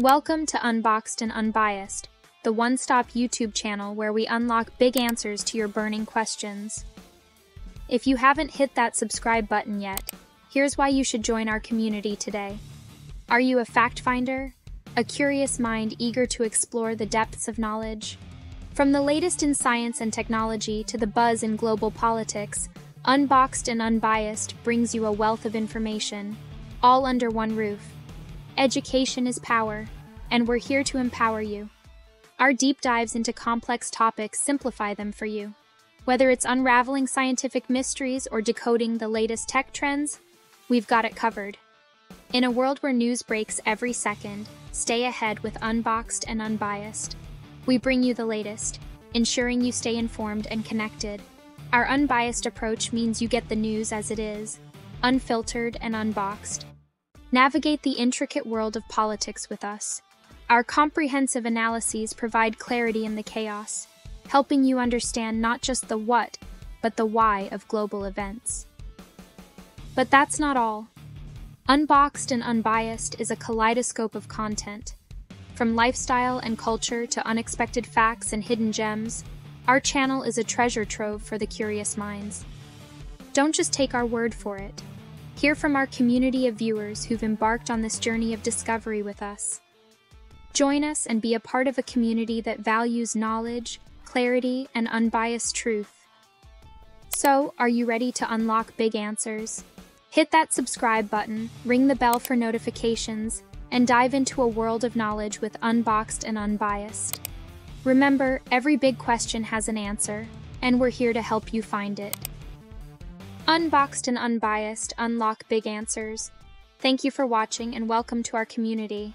Welcome to Unboxed and Unbiased, the one stop YouTube channel where we unlock big answers to your burning questions. If you haven't hit that subscribe button yet, here's why you should join our community today. Are you a fact finder? A curious mind eager to explore the depths of knowledge? From the latest in science and technology to the buzz in global politics, Unboxed and Unbiased brings you a wealth of information, all under one roof. Education is power, and we're here to empower you. Our deep dives into complex topics simplify them for you. Whether it's unraveling scientific mysteries or decoding the latest tech trends, we've got it covered. In a world where news breaks every second, stay ahead with Unboxed and Unbiased. We bring you the latest, ensuring you stay informed and connected. Our unbiased approach means you get the news as it is, unfiltered and unboxed. Navigate the intricate world of politics with us. Our comprehensive analyses provide clarity in the chaos, helping you understand not just the what, but the why of global events. But that's not all. Unboxed and Unbiased is a kaleidoscope of content. From lifestyle and culture to unexpected facts and hidden gems, our channel is a treasure trove for the curious minds. Don't just take our word for it. Hear from our community of viewers who've embarked on this journey of discovery with us. Join us and be a part of a community that values knowledge, clarity, and unbiased truth. So, are you ready to unlock big answers? Hit that subscribe button, ring the bell for notifications, and dive into a world of knowledge with Unboxed and Unbiased. Remember, every big question has an answer, and we're here to help you find it. Unboxed and Unbiased unlock big answers. Thank you for watching and welcome to our community.